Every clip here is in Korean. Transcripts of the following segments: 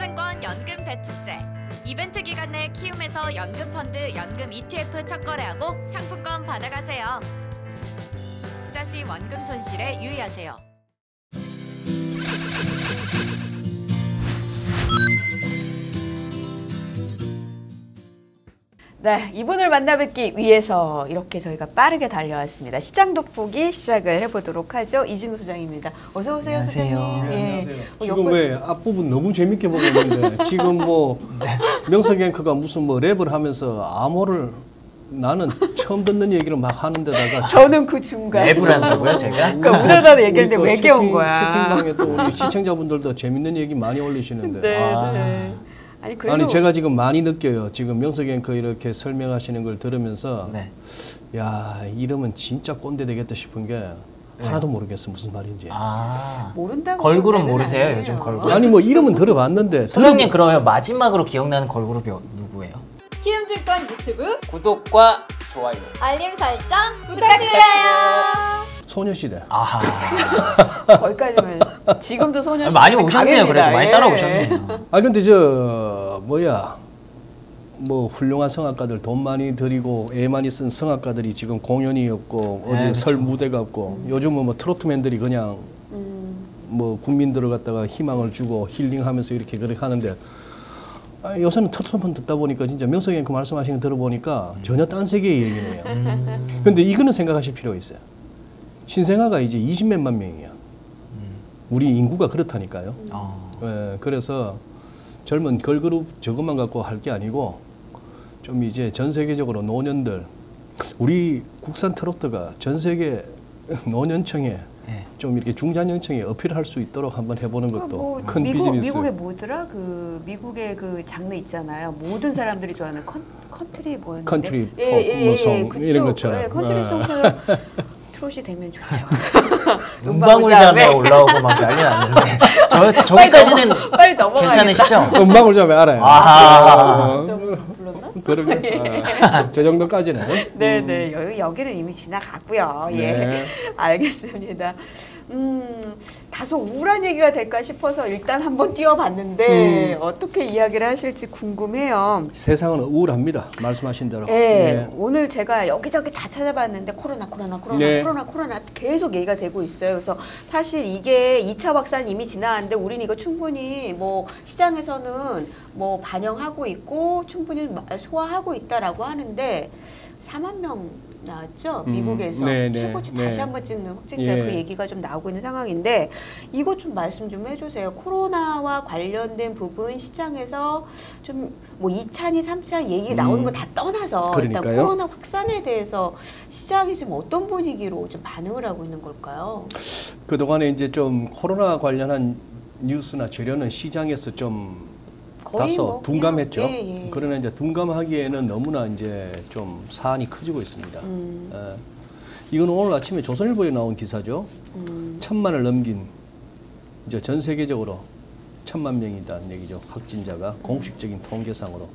키움증권 연금 대축제 이벤트 기간 내 키움에서 연금 펀드 연금 ETF 첫 거래하고 상품권 받아가세요. 투자 시 원금 손실에 유의하세요. 네, 이분을 만나뵙기 위해서 이렇게 저희가 빠르게 달려왔습니다. 시장 돋보기 시작을 해보도록 하죠. 이진우 소장입니다. 어서 오세요, 안녕하세요. 소장님. 네, 안녕하세요. 어, 지금 여권- 왜 앞부분 너무 재밌게 보고 있는데 지금 뭐 명석 앵커가 무슨 뭐 랩을 하면서 암호를 나는 처음 듣는 얘기를 막 하는데다가 저는 그 중간. 랩을 한다고요, 제가? 그러니까 우리나라 왜 깨운 채팅- 거야? 채팅방에 또 시청자분들도 재밌는 얘기 많이 올리시는데 네, 아. 네. 아니 그래도 아니 제가 지금 많이 느껴요. 지금 명석 앵커 이렇게 설명하시는 걸 들으면서 네. 야 이러면 진짜 꼰대 되겠다 싶은 게 하나도 모르겠어 무슨 말인지. 아. 모른다고 걸그룹 모르세요? 아니에요. 요즘 걸그룹? 아니 뭐 이름은 들어봤는데 소장님 그러면 마지막으로 기억나는 걸그룹이 어- 누구예요? 키움증권 유튜브 구독과 좋아요. 알림 설정 부탁드려요. 소녀시대. 아하. 거기까지만 지금도 소녀 많이 오셨네요. 그래도 많이 예. 따라오셨네요. 아 근데 저 뭐야 뭐 훌륭한 성악가들 돈 많이 들이고 애 많이 쓴 성악가들이 지금 공연이 없고 어디 네, 그렇죠. 설 무대가 없고 요즘은 뭐 트로트맨들이 그냥 음, 뭐 국민들을 갖다가 희망을 주고 힐링하면서 이렇게 그렇게 하는데 아, 요새는 트로트만 듣다 보니까 진짜 명석이 형그 말씀하시는 거 들어보니까 전혀 딴 세계의 얘기네요. 음. 근데 이거는 생각하실 필요가 있어요. 신생아가 이제 20몇만 명이야. 우리 인구가 그렇다니까요. 어. 예, 그래서 젊은 걸그룹 저것만 갖고 할 게 아니고 좀 이제 전 세계적으로 노년들 우리 국산 트로트가 전 세계 노년층에 네. 좀 이렇게 중장년층에 어필할 수 있도록 한번 해보는 그 것도 뭐 큰 미국, 비즈니스. 미국의 뭐더라? 그 미국의 그 장르 있잖아요. 모든 사람들이 좋아하는 컨, country 뭐였는데? 컨트리, 팝, 뭐 송, 그쪽, 이런 것처럼. 예, country 어. 송처럼 트롯이 되면 좋죠. 눈방울 잠에 올라오고 막 난리 났는데 저 저기까지는 빨리 넘어가야겠다. 괜찮으시죠? 눈방울 좀 알아요. 아하. 어, 좀 불렀나? 그러게. 아, 저, 저 정도까지는. 네네 여기 여기는 이미 지나갔고요. 예 네. 알겠습니다. 음 다소 우울한 얘기가 될까 싶어서 일단 한번 뛰어봤는데 음. 어떻게 이야기를 하실지 궁금해요. 세상은 우울합니다. 말씀하신 대로. 예, 예. 오늘 제가 여기저기 다 찾아봤는데 코로나, 코로나, 코로나, 네. 코로나, 코로나 계속 얘기가 되고 있어요. 그래서 사실 이게 2차 확산 이미 지나왔는데 우리는 이거 충분히 뭐 시장에서는 뭐 반영하고 있고 충분히 마- 소화하고 있다라고 하는데 4만 명 나왔죠 음, 미국에서 네, 네, 최고치 네. 다시 한번 찍는 확진자 예. 그 얘기가 좀 나오고 있는 상황인데 이거 좀 말씀 좀 해주세요. 코로나와 관련된 부분 시장에서 좀 뭐 2차니 3차 얘기 나오는 음. 거다 떠나서 일단 그러니까요. 코로나 확산에 대해서 시장이 지금 어떤 분위기로 좀 반응을 하고 있는 걸까요? 그 동안에 이제 좀 코로나 관련한 뉴스나 재료는 시장에서 좀 다소 뭐 둔감했죠. 예, 예. 그러나 이제 둔감하기에는 너무나 이제 좀 사안이 커지고 있습니다. 음, 예. 이거는 오늘 아침에 조선일보에 나온 기사죠. 음, 천만을 넘긴 이제 전 세계적으로 천만 명이다는 얘기죠. 확진자가 공식적인 통계상으로.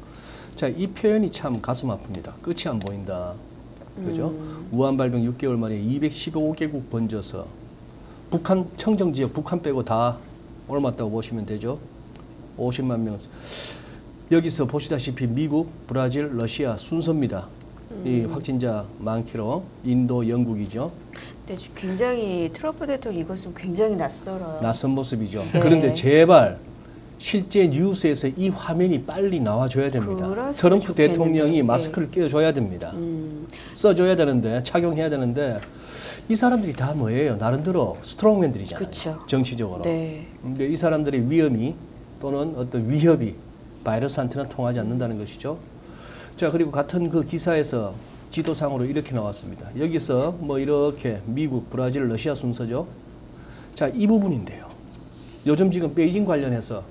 자, 이 표현이 참 가슴 아픕니다. 끝이 안 보인다. 그죠? 음. 우한 발병 6개월 만에 215개국 번져서 북한 청정 지역 북한 빼고 다 옮았다고 보시면 되죠. 50만 명. 여기서 보시다시피 미국, 브라질, 러시아 순서입니다. 이 음. 확진자 많기로 인도, 영국이죠. 근데 굉장히 트럼프 대통령 이것은 굉장히 낯설어요. 낯선 모습이죠. 네. 그런데 제발 실제 뉴스에서 이 화면이 빨리 나와줘야 됩니다. 트럼프 좋겠는데. 대통령이 네. 마스크를 끼워줘야 됩니다. 음, 써줘야 되는데 착용해야 되는데 이 사람들이 다 뭐예요? 나름대로 strongman들이잖아요. 그쵸. 정치적으로. 네. 근데 이 사람들의 위엄이 또는 어떤 위협이 바이러스한테는 통하지 않는다는 것이죠. 자 그리고 같은 그 기사에서 지도상으로 이렇게 나왔습니다. 여기서 뭐 이렇게 미국, 브라질, 러시아 순서죠. 자 이 부분인데요. 요즘 지금 베이징 관련해서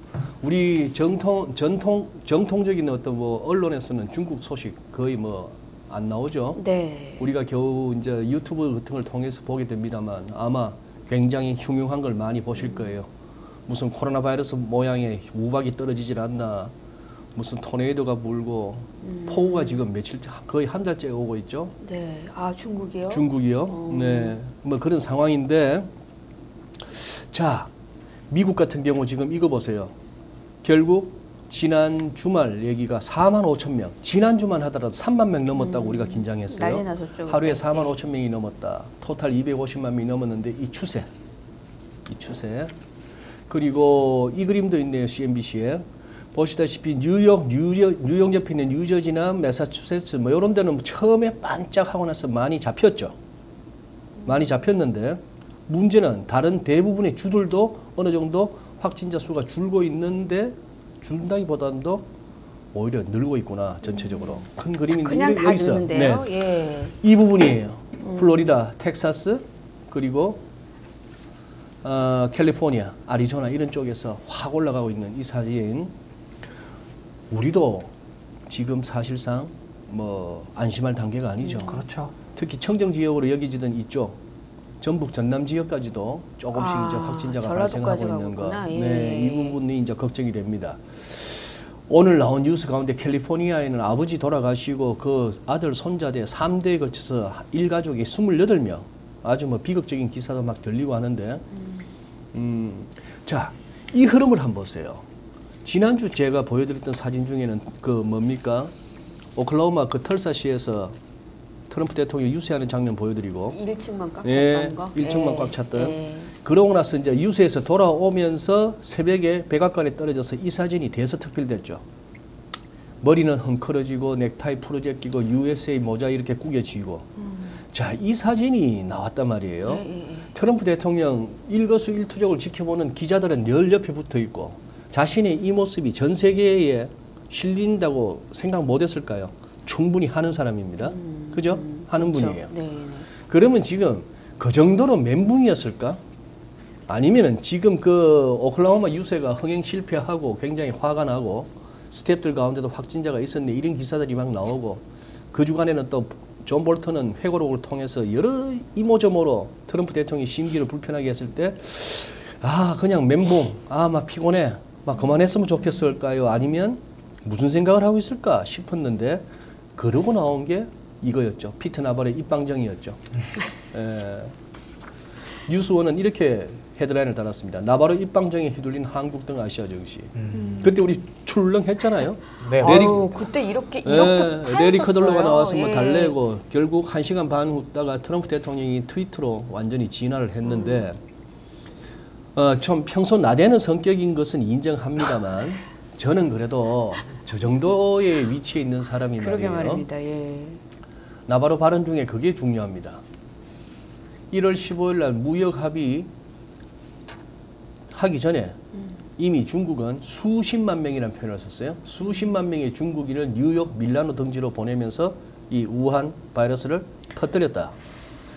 우리 정통 전통 정통적인 어떤 뭐 언론에서는 중국 소식 거의 뭐 안 나오죠. 네. 우리가 겨우 이제 유튜브 같은 걸 통해서 보게 됩니다만 아마 굉장히 흉흉한 걸 많이 보실 거예요. 무슨 코로나 바이러스 모양의 우박이 떨어지질 않나, 무슨 토네이도가 불고 폭우가 지금 며칠 거의 한 달째 오고 있죠. 네. 아 중국이요? 중국이요. 어. 네, 뭐 그런 상황인데 자 미국 같은 경우 지금 이거 보세요. 결국 지난 주말 얘기가 4만 5천 명. 지난 주만 하더라도 3만 명 넘었다고 우리가 긴장했어요. 음. 난리 났었죠, 하루에 그때. 4만 네. 5천 명이 넘었다. 토탈 250만 명이 넘었는데 이 추세. 이 추세. 그리고 이 그림도 있네요. CNBC에. 보시다시피 뉴욕, 뉴욕, 뉴욕 옆에 있는 뉴저지나 매사추세츠 뭐 이런 데는 처음에 반짝하고 나서 많이 잡혔죠. 많이 잡혔는데 문제는 다른 대부분의 주들도 어느 정도 확진자 수가 줄고 있는데 줄다기보다도 오히려 늘고 있구나 전체적으로 큰 그림인데 그냥 다 여기서 느는데요. 네, 예. 이 부분이에요. 플로리다, 텍사스 그리고 어, 캘리포니아, 아리조나 이런 쪽에서 확 올라가고 있는 이 사진 우리도 지금 사실상 뭐 안심할 단계가 아니죠. 그렇죠. 특히 청정 지역으로 여기지던 이쪽 전북 전남 지역까지도 조금씩 아, 이제 확진자가 발생하고 있는 거. 네, 예. 이 부분이 이제 걱정이 됩니다. 오늘 나온 뉴스 가운데 캘리포니아에는 아버지 돌아가시고 그 아들 손자대 3대에 걸쳐서 일가족이 28명 아주 뭐 비극적인 기사도 막 들리고 하는데 음, 자, 이 흐름을 한번 보세요. 지난주 제가 보여드렸던 사진 중에는 그 뭡니까? 오클라호마 그 털사시에서 트럼프 대통령 유세하는 장면 보여드리고 1층만 꽉 예, 찼던 거. 1층만 예. 꽉 찼던. 예. 그러고 나서 이제 유세에서 돌아오면서 새벽에 백악관에 떨어져서 이 사진이 대서특필됐죠. 머리는 헝클어지고 넥타이 풀어져 끼고 USA 모자 이렇게 구겨지고. 자, 이 사진이 나왔단 말이에요. 예, 예, 예. 트럼프 대통령 일거수일투족을 지켜보는 기자들은 늘 옆에 붙어 있고 자신의 이 모습이 전 세계에 실린다고 생각 못 했을까요? 충분히 하는 사람입니다. 그죠? 하는 그렇죠. 분이에요. 네, 네. 그러면 지금 그 정도로 멘붕이었을까? 아니면은 지금 그 오클라호마 유세가 흥행 실패하고 굉장히 화가 나고 스태프들 가운데도 확진자가 있었는데 이런 기사들이 막 나오고 그 주간에는 또 존 볼턴은 회고록을 통해서 여러 이모저모로 트럼프 대통령의 심기를 불편하게 했을 때 아 그냥 멘붕 아 막 피곤해 막 그만했으면 좋겠을까요? 아니면 무슨 생각을 하고 있을까 싶었는데 그러고 나온 게 이거였죠. 피터 나바로의 입방정이었죠. 에, 뉴스1은 이렇게 헤드라인을 달았습니다. 나바로 입방정에 휘둘린 한국 등 아시아 증시. 그때 우리 출렁했잖아요. 네. 레리- 아유, 그때 이렇게 이렇게 예, 레리 커들로가 파였었어요. 나와서 뭐 예. 달래고 결국 한 시간 반 후다가 트럼프 대통령이 트위터로 완전히 진화를 했는데 어, 좀 평소 나대는 성격인 것은 인정합니다만 저는 그래도 저 정도의 위치에 있는 사람이 그러게 말이에요. 말입니다. 예. 나바로 발언 중에 그게 중요합니다. 1월 15일 날 무역 합의 하기 전에 이미 중국은 수십만 명이라는 표현을 썼어요. 수십만 명의 중국인을 뉴욕, 밀라노 등지로 보내면서 이 우한 바이러스를 퍼뜨렸다.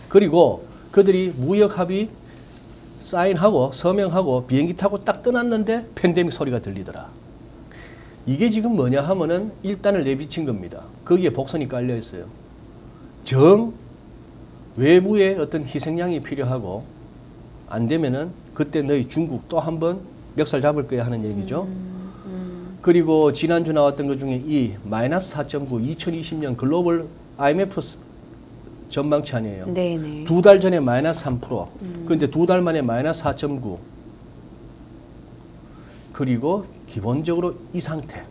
그리고 그들이 무역 합의 사인하고 서명하고 비행기 타고 딱 떠났는데 팬데믹 소리가 들리더라. 이게 지금 뭐냐 하면은 일단을 내비친 겁니다. 거기에 복선이 깔려 있어요. 정 외부의 어떤 희생양이 필요하고 안 되면은 그때 너희 중국 또 한 번 멱살 잡을 거야 하는 얘기죠. 그리고 지난주 나왔던 것 중에 이 마이너스 4.9 2020년 글로벌 IMF 스- 전망치 아니에요. 네, 네. 두달 전에 마이너스 3%. 근데 두 달 만에 마이너스 4.9. 그리고 기본적으로 이 상태.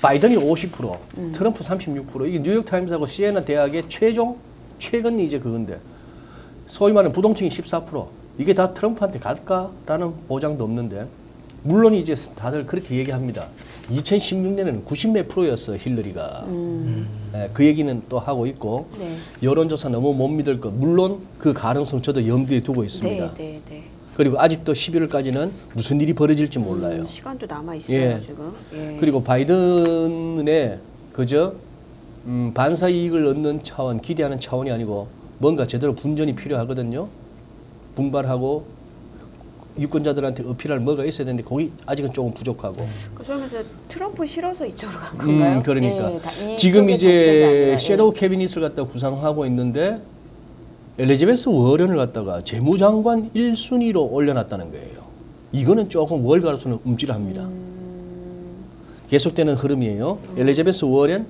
바이든이 50%, 트럼프 36%. 이게 뉴욕 타임스하고 시에나 대학의 최종 최근 이제 그건데 소위 말하는 부동층이 14%. 이게 다 트럼프한테 갈까라는 보장도 없는데 물론 이제 다들 그렇게 얘기합니다. 2016년에는 90몇 프로였어 힐러리가. 예, 그 얘기는 또 하고 있고 네. 여론조사 너무 못 믿을 것. 물론 그 가능성 저도 염두에 두고 있습니다. 네, 네, 네. 그리고 아직도 11월까지는 무슨 일이 벌어질지 몰라요. 음, 시간도 남아 있어요, 예. 지금. 예. 그리고 바이든의 그저 음, 반사 이익을 얻는 차원, 기대하는 차원이 아니고 뭔가 제대로 분전이 필요하거든요. 분발하고 유권자들한테 어필할 뭐가 있어야 되는데 거기 아직은 조금 부족하고. 그러면서 트럼프 싫어서 이쪽으로 간 건가요? 음, 그러니까 예, 다 이쪽의 지금 이제 아니라, 섀도우 캐비닛을 갖다 구상하고 있는데 엘리자베스 워렌을 갖다가 재무장관 1순위로 올려놨다는 거예요. 이거는 조금 월가로서는 움찔합니다. 음. 계속되는 흐름이에요. 엘리자베스 워렌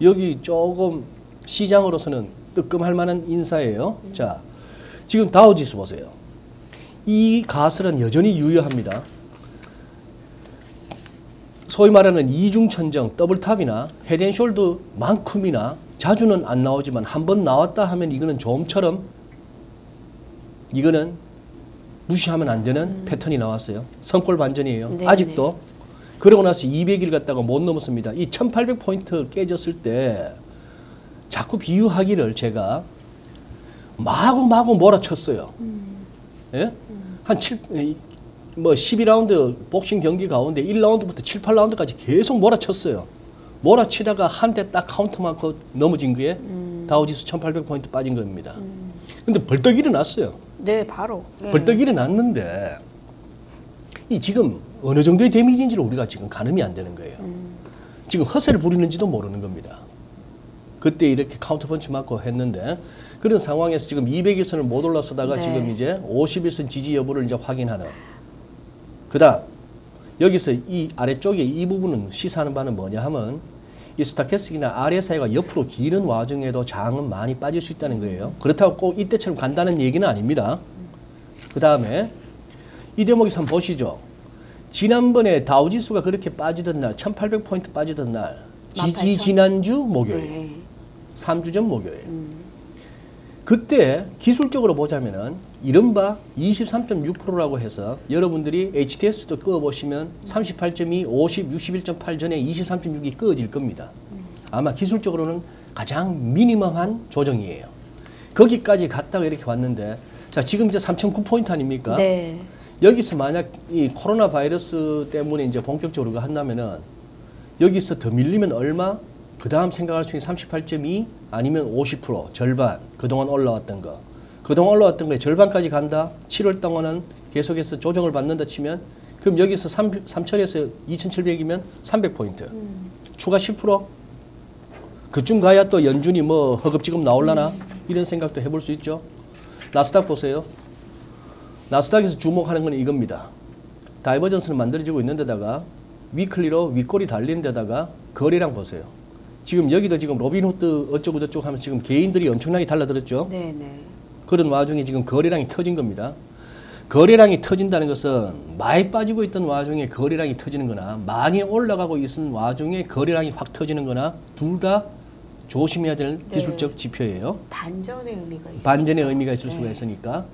여기 조금 시장으로서는 뜨끔할 만한 인사예요. 자, 지금 다우지수 보세요. 이 가설은 여전히 유효합니다. 소위 말하는 이중천정, 더블탑이나 헤드앤숄더만큼이나 자주는 안 나오지만 한 번 나왔다 하면 이거는 좀처럼 이거는 무시하면 안 되는 패턴이 나왔어요. 선골 반전이에요. 네, 아직도 그러고 나서 200일 갖다가 못 넘었습니다. 이 1800포인트 깨졌을 때 자꾸 비유하기를 제가 마구마구 몰아쳤어요. 예? 한 7, 뭐 12라운드 복싱 경기 가운데 1라운드부터 7, 8라운드까지 계속 몰아쳤어요. 몰아치다가 한 대 딱 카운터 맞고 넘어진 거에 다우지수 1800포인트 빠진 겁니다. 근데 벌떡 일어났어요. 네, 바로. 네. 벌떡 일어났는데 이 지금 어느 정도의 데미지인지를 우리가 지금 가늠이 안 되는 거예요. 지금 허세를 부리는지도 모르는 겁니다. 그때 이렇게 카운터 펀치 맞고 했는데 그런 상황에서 지금 200일선을 못 올라서다가 네. 지금 이제 50일선 지지 여부를 이제 확인하는. 그다음 여기서 이 아래쪽에 이 부분은 시사하는 바는 뭐냐 하면 이 stochastic이나 RSI가 옆으로 기는 와중에도 장은 많이 빠질 수 있다는 거예요. 그렇다고 꼭 이때처럼 간다는 얘기는 아닙니다. 그 다음에 이 대목에서 한번 보시죠. 지난번에 다우지수가 그렇게 빠지던 날, 1800포인트 빠지던 날, 지지 18,000. 지난주 목요일, 네. 3주 전 목요일. 그때 기술적으로 보자면은 이른바 23.6%라고 해서 여러분들이 HTS도 끄어보시면 38.2, 50, 61.8 전에 23.6이 끄어질 겁니다. 아마 기술적으로는 가장 미니멈한 조정이에요. 거기까지 갔다가 이렇게 왔는데 자 지금 이제 3,009포인트 아닙니까? 네. 여기서 만약 이 코로나 바이러스 때문에 이제 본격적으로 한다면은 여기서 더 밀리면 얼마? 그 다음 생각할 수 있는 38.2 아니면 50% 절반 그동안 올라왔던 거. 그동안 올라왔던 거에 절반까지 간다. 7월 동안은 계속해서 조정을 받는다 치면 그럼 여기서 3, 3천에서 2,700이면 300포인트. 추가 10% 그쯤 가야 또 연준이 뭐 허겁지겁 나올라나? 이런 생각도 해볼 수 있죠. 나스닥 보세요. 나스닥에서 주목하는 건 이겁니다. divergence는 만들어지고 있는 데다가 weekly로 윗꼬리 달린 데다가 거래량 보세요. 지금 여기도 지금 로빈후드 어쩌고 저쩌고 하면서 지금 개인들이 엄청나게 달라들었죠. 네, 네. 그런 와중에 지금 거래량이 터진 겁니다. 거래량이 터진다는 것은 많이 빠지고 있던 와중에 거래량이 터지는 거나 많이 올라가고 있는 와중에 거래량이 확 터지는 거나 둘 다 조심해야 될 네. 기술적 지표예요. 반전의 의미가 있어요. 반전의 의미가 있을 수가 네. 있으니까.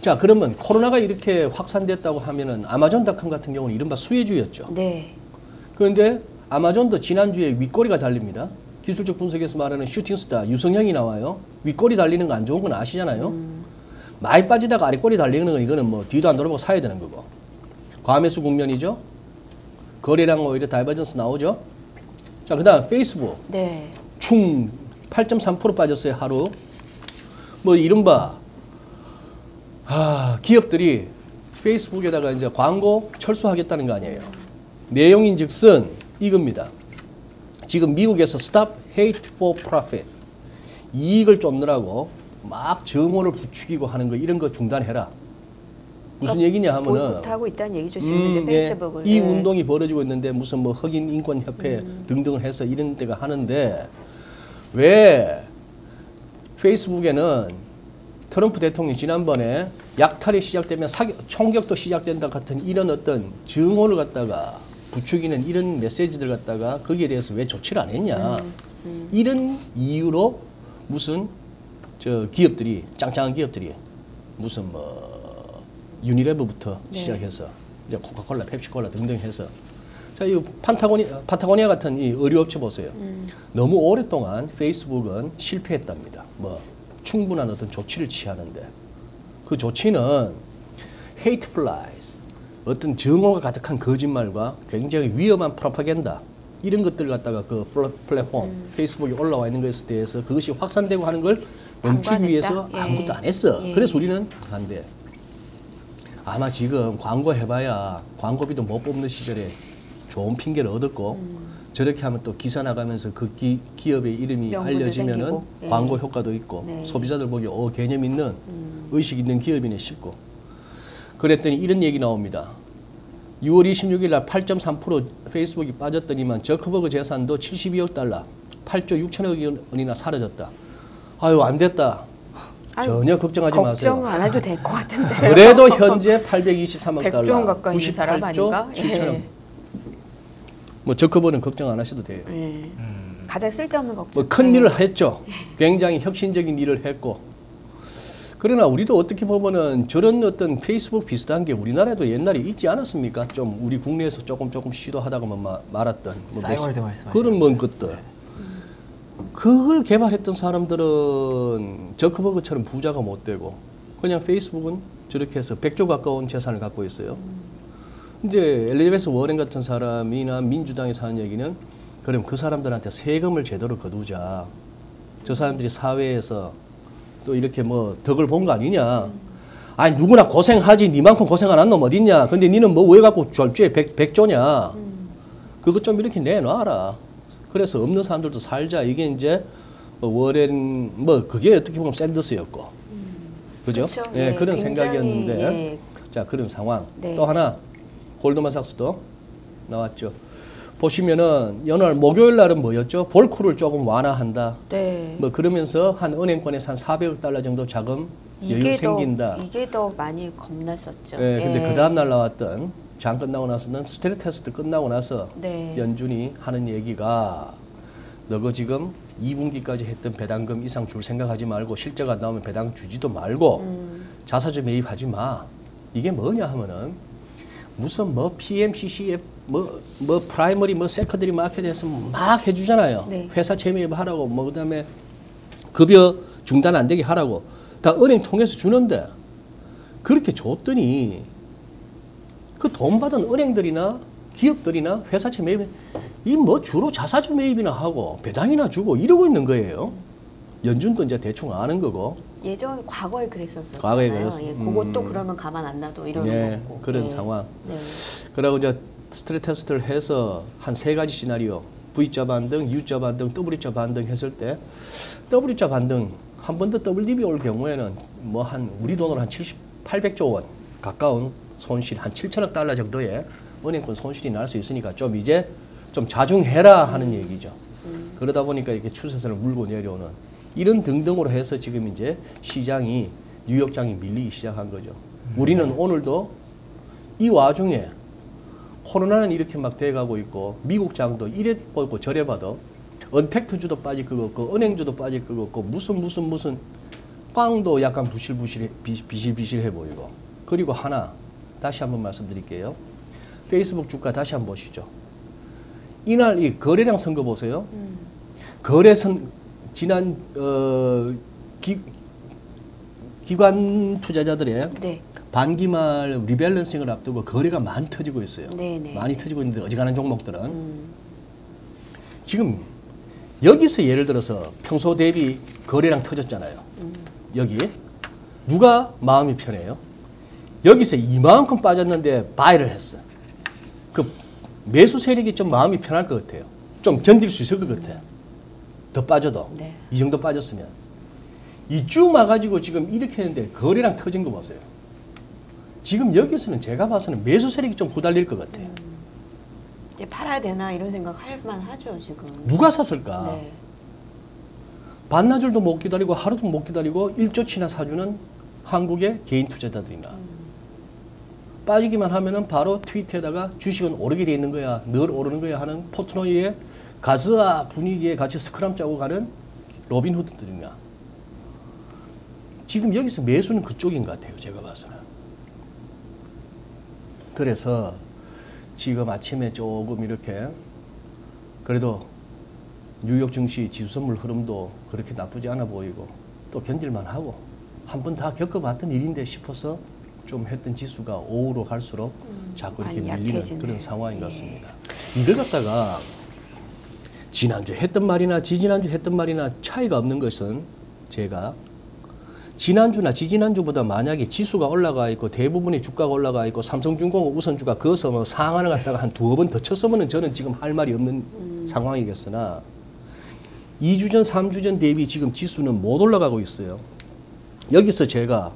자, 그러면 코로나가 이렇게 확산됐다고 하면은 아마존닷컴 같은 경우는 이른바 수혜주였죠. 네. 그런데 아마존도 지난주에 윗꼬리가 달립니다. 기술적 분석에서 말하는 슈팅스타 유성형이 나와요. 윗꼬리 달리는 거 안 좋은 건 아시잖아요. 많이 빠지다가 아랫꼬리 달리는 건 이거는 뭐 뒤도 안 돌아보고 사야 되는 거고. 과매수 국면이죠. 거래량 오히려 divergence 나오죠. 자, 그 다음 페이스북. 네. 쭉 8.3% 빠졌어요 하루. 뭐 이른바 아, 기업들이 페이스북에다가 이제 광고 철수하겠다는 거 아니에요. 내용인 즉슨 이겁니다. 지금 미국에서 Stop Hate for Profit 이익을 쫓느라고 막 증오를 부추기고 하는 거 이런 거 중단해라. 무슨 얘기냐 하면은 보이콧하고 있다는 얘기죠. 지금 이제 음, 예. 페이스북을. 이 네. 운동이 벌어지고 있는데 무슨 뭐 흑인 인권 협회 등등을 해서 이런 데가 하는데 왜 페이스북에는 트럼프 대통령이 지난번에 약탈이 시작되면 사격, 총격도 시작된다 같은 이런 어떤 증오를 갖다가 부추기는 이런 메시지들 갖다가 거기에 대해서 왜 조치를 안 했냐 이런 이유로 무슨 저 기업들이 짱짱한 기업들이 무슨 뭐 유니레버부터 네. 시작해서 이제 코카콜라, 펩시콜라 등등 해서 자, 이 판타고니, 파타고니아 같은 이 의류업체 보세요. 너무 오랫동안 페이스북은 실패했답니다. 뭐 충분한 어떤 조치를 취하는데 그 조치는 hate flies 어떤 정오가 가득한 거짓말과 굉장히 위험한 프로파간다 이런 것들 갖다가 그 플랫폼 페이스북에 올라와 있는 것에 대해서 그것이 확산되고 하는 걸 멈추기? 위해서 예. 아무것도 안 했어. 예. 그래서 우리는 한데 아마 지금 광고 해봐야 광고비도 못 뽑는 시절에 좋은 핑계를 얻었고 저렇게 하면 또 기사 나가면서 그 기, 기업의 이름이 알려지면은. 예. 광고 효과도 있고 네. 소비자들 보기에 어 개념 있는 의식 있는 기업이네 싶고 그랬더니 이런 얘기 나옵니다. 6월 26일 날 8.3% 페이스북이 빠졌더니만 저커버그 재산도 72억 달러, 8조 6천억 원이나 사라졌다. 아유 안 됐다. 아유, 전혀 걱정하지 마세요. 걱정 안 해도 될 것 같은데. 그래도 현재 823억 100조 달러, 원 가까이 있는 사람 98조 아닌가? 7천억. 예. 뭐 저커버는 걱정 안 하셔도 돼요. 예. 가장 쓸데없는 걱정. 뭐 큰 일을 했죠. 굉장히 혁신적인 일을 했고. 그러나 우리도 어떻게 보면은 저런 어떤 페이스북 비슷한 게 우리나라에도 옛날에 있지 않았습니까? 좀 우리 국내에서 조금 조금 시도하다가만 마- 말았던 뭐 메시- 말씀하시는 그런 뭔 것들. 그걸 개발했던 사람들은 저커버그처럼 부자가 못 되고 그냥 페이스북은 저렇게 해서 100조 가까운 재산을 갖고 있어요. 이제 엘리자베스 워렌 같은 사람이나 민주당에서 하는 얘기는 그럼 그 사람들한테 세금을 제대로 거두자. 저 사람들이 사회에서 또 이렇게 뭐 덕을 본 거 아니냐. 아니 누구나 고생하지 니만큼 고생 안 한 놈 어딨냐. 근데 니는 뭐 왜 갖고 절주에 백, 백조냐. 그거 좀 이렇게 내놔라. 그래서 없는 사람들도 살자. 이게 이제 뭐 워렌 뭐 그게 어떻게 보면 샌더스였고. 그죠? 그렇죠. 예, 예, 그런 생각이었는데 예. 자 그런 상황. 네. 또 하나 골드만삭스도 나왔죠. 보시면은 연말 목요일 날은 뭐였죠? 볼크를 조금 완화한다. 네. 뭐 그러면서 한 은행권에서 한 400억 달러 정도 자금 여유 생긴다. 더 이게 더 많이 겁났었죠. 예, 근데 그 다음 날 나왔던 장 끝나고 나서는 stress test 끝나고 나서 네. 연준이 하는 얘기가 너거 지금 2분기까지 했던 배당금 이상 줄 생각하지 말고 실적이 안 나오면 배당 주지도 말고 음. 자사주 매입하지 마. 이게 뭐냐 하면은 무슨 뭐 PMCCF 뭐, 뭐 primary 뭐 secondary market에서 막 해주잖아요. 네. 회사채 매입 하라고 뭐 그다음에 급여 중단 안 되게 하라고 다 은행 통해서 주는데 그렇게 줬더니 그 돈 받은 은행들이나 기업들이나 회사채 매입 이 뭐 주로 자사주 매입이나 하고 배당이나 주고 이러고 있는 거예요. 연준도 이제 대충 아는 거고 예전 과거에 그랬었어요. 과거에 그랬어. 예, 그것도 음. 그러면 가만 안 놔도 이러는 예, 거고. 그런 네. 상황. 네. 그러고 이제 스트레 테스트를 해서 한 세 가지 시나리오 V자 반등, U자 반등, W자 반등 했을 때 W자 반등 한 번 더 WDB 올 경우에는 뭐 한 우리 돈으로 한 70, 800조 원 가까운 손실 한 7천억 달러 정도의 은행권 손실이 날 수 있으니까 좀 이제 좀 자중해라 하는 얘기죠. 그러다 보니까 이렇게 추세선을 물고 내려오는 이런 등등으로 해서 지금 이제 시장이 뉴욕장이 밀리기 시작한 거죠. 우리는 오늘도 이 와중에 코로나는 이렇게 막 돼가고 있고 미국 장도 이래 보고 저래 봐도 언택트주도 빠질 것 같고 은행주도 빠질 것 같고 무슨 무슨 무슨 빵도 약간 부실부실해 비- 비실비실해 보이고 그리고 하나 다시 한번 말씀드릴게요. 페이스북 주가 다시 한번 보시죠. 이날 이 거래량 선거 보세요. 거래선 지난 어, 기, 기관 투자자들의 네. 반기말 리밸런싱을 앞두고 거래가 많이 터지고 있어요. 네, 네. 많이 터지고 있는데 어지간한 종목들은 음. 지금 여기서 예를 들어서 평소 대비 거래량 터졌잖아요. 여기 누가 마음이 편해요? 여기서 이만큼 빠졌는데 바이를 했어. 그 매수 세력이 좀 마음이 편할 것 같아요. 좀 견딜 수 있을 것 같아. 더 빠져도 네. 이 정도 빠졌으면 이 쭉 와가지고 지금 이렇게 했는데 거래량 터진 거 보세요. 지금 여기서는 제가 봐서는 매수 세력이 좀 후달릴 것 같아요. 이제 팔아야 되나 이런 생각 할 만하죠 지금. 누가 샀을까? 네. 반나절도 못 기다리고 하루도 못 기다리고 일조치나 사주는 한국의 개인 투자자들이나 빠지기만 하면은 바로 트위터에다가 주식은 오르게 돼 있는 거야 늘 오르는 거야 하는 포트노이의 가스와 분위기에 같이 스크람 짜고 가는 로빈후드들이나 지금 여기서 매수는 그쪽인 것 같아요 제가 봐서는 그래서 지금 아침에 조금 이렇게 그래도 뉴욕 증시 지수 선물 흐름도 그렇게 나쁘지 않아 보이고 또 견딜만 하고 한 번 다 겪어봤던 일인데 싶어서 좀 했던 지수가 오후로 갈수록 자꾸 이렇게 밀리는 약해지네요. 그런 상황인 것 예. 같습니다. 이걸 갖다가 지난주 했던 말이나 지지난주 했던 말이나 차이가 없는 것은 제가 지난주나 지지난주보다 만약에 지수가 올라가 있고 대부분의 주가가 올라가 있고 삼성중공업 우선주가 그어서 뭐 상한을 갖다가 한 두어 번 더 쳤으면 저는 지금 할 말이 없는 상황이겠으나 2주 전, 3주 전 대비 지금 지수는 못 올라가고 있어요. 여기서 제가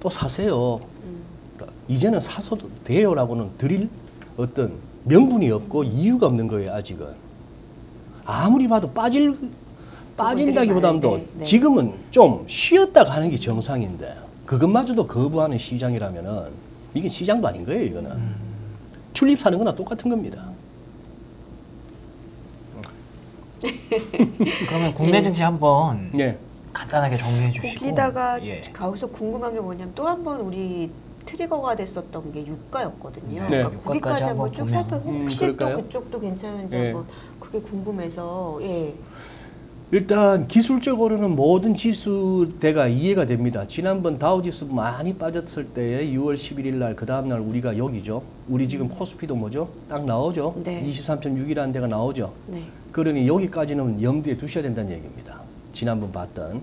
또 사세요. 이제는 사서도 돼요라고는 드릴 어떤 명분이 없고 이유가 없는 거예요, 아직은. 아무리 봐도 빠질 빠진다기보다도 네. 지금은 좀 쉬었다 가는 게 정상인데 그것마저도 거부하는 시장이라면은 이게 시장도 아닌 거예요 이거는 음. 튤립 사는 거나 똑같은 겁니다. 그러면 국내 네. 증시 한번 예. 간단하게 정리해 주시고 거기다가 예. 가서 궁금한 게 뭐냐면 또 한 번 우리 트리거가 됐었던 게 유가였거든요. 네. 그러니까 유가까지 거기까지 한번 쭉 보면. 살펴 음, 혹시 그럴까요? 또 그쪽도 괜찮은지 예. 한번 그게 궁금해서 예. 일단 기술적으로는 모든 지수대가 이해가 됩니다. 지난번 다우지수 많이 빠졌을 때에 6월 11일 날 그 다음 날 우리가 여기죠. 우리 지금 코스피도 뭐죠? 딱 나오죠. 네. 23.6이라는 데가 나오죠. 네. 그러니 여기까지는 염두에 두셔야 된다는 얘기입니다. 지난번 봤던.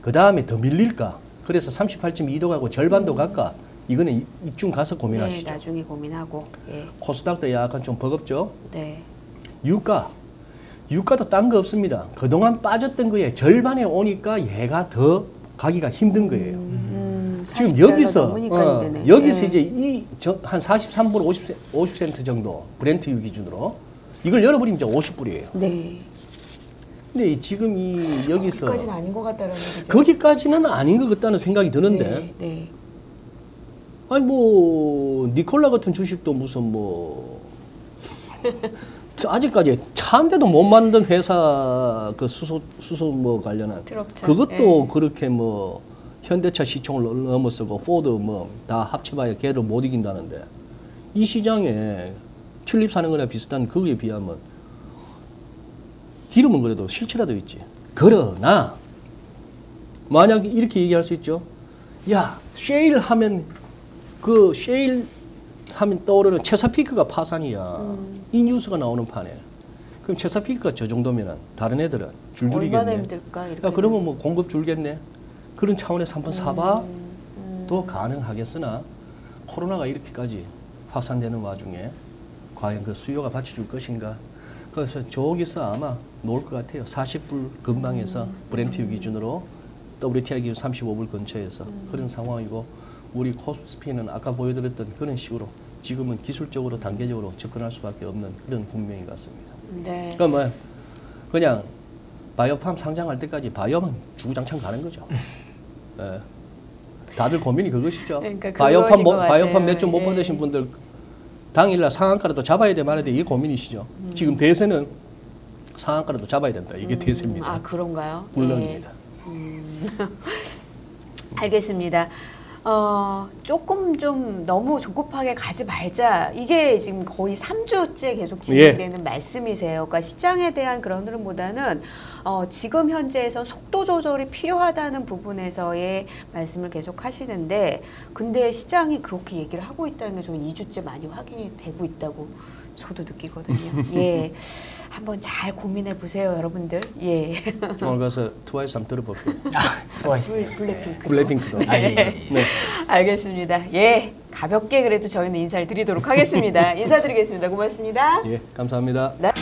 그 다음에 더 밀릴까? 그래서 38.2도 가고 절반도 갈까? 이거는 이- 이쯤 가서 네, 고민하시죠. 나중에 고민하고 예. 코스닥도 약간 좀 버겁죠. 네. 유가. 유가도 딴 거 없습니다. 그동안 빠졌던 거에 절반에 오니까 얘가 더 가기가 힘든 거예요. 음, 지금 40달러 여기서 어, 힘드네. 여기서 예. 이제 이 한 43불 50, 50센트 정도 브렌트 유 기준으로 이걸 열어버리면 이제 50불이에요. 네. 근데 이 지금 이 여기서 거기까지는 아닌 것 같다라는 거죠. 거기까지는 아닌 것 같다는 생각이 드는데 네. 네. 아니 뭐 니콜라 같은 주식도 무슨 뭐 저 아직까지 차 한 대도 못 만든 회사 그 수소 수소 뭐 관련한 트럭차. 그것도 예. 그렇게 뭐 현대차 시총을 넘- 넘어서고 포드 뭐 다 합쳐봐야 걔를 못 이긴다는데 이 시장에 튤립 사는 거나 비슷한 그거에 비하면 기름은 그래도 실체라도 있지. 그러나 만약 이렇게 얘기할 수 있죠. 야, 쉐일 하면 그 쉐일 하면 떠오르는 체사피크가 파산이야. 이 뉴스가 나오는 판에. 그럼 체사피크가 저 정도면은 다른 애들은 줄줄이겠네. 얼마나 힘들까 이렇게. 야, 그러면 뭐 공급 줄겠네. 그런 차원에서 한번 사봐. 음. 또 가능하겠으나 코로나가 이렇게까지 확산되는 와중에 과연 그 수요가 받쳐줄 것인가? 그래서 저기서 아마 놓을 것 같아요. 40불 근방에서 브렌트유 기준으로 WTI 기준 35불 근처에서 그런 상황이고 우리 코스피는 아까 보여드렸던 그런 식으로 지금은 기술적으로 단계적으로 접근할 수밖에 없는 그런 것 같습니다. 네. 그러니까 뭐 그냥 바이오팜 상장할 때까지 바이오만 주구장창 가는 거죠. 예. 다들 고민이 그것이죠. 그러니까 바이오팜 못- 것 같아요. 바이오팜 몇 주못 예. 받으신 분들 당일날 상한가라도 잡아야 돼 말아야 돼 이게 고민이시죠. 지금 대세는 상한가라도 잡아야 된다 이게 대세입니다. 아 그런가요? 물론입니다. 예. 알겠습니다. 어, 조금 좀 너무 조급하게 가지 말자. 이게 지금 거의 3주째 계속 진행되는 말씀이세요. 그러니까 시장에 대한 그런 흐름보다는 어, 지금 현재에서 속도 조절이 필요하다는 부분에서의 말씀을 계속 하시는데 근데 시장이 그렇게 얘기를 하고 있다는 게 저는 2주째 많이 확인이 되고 있다고 저도 느끼거든요. 예. 한번 잘 고민해 보세요, 여러분들. 예. 오늘 가서 트와이스 한번 들어볼게요. 트와이스. 블, 블랙핑크. 블랙핑크도. 아, 예, 예, 예. 네. 알겠습니다. 예. 가볍게 그래도 저희는 인사를 드리도록 하겠습니다. 인사드리겠습니다. 고맙습니다. 예, 감사합니다. 네.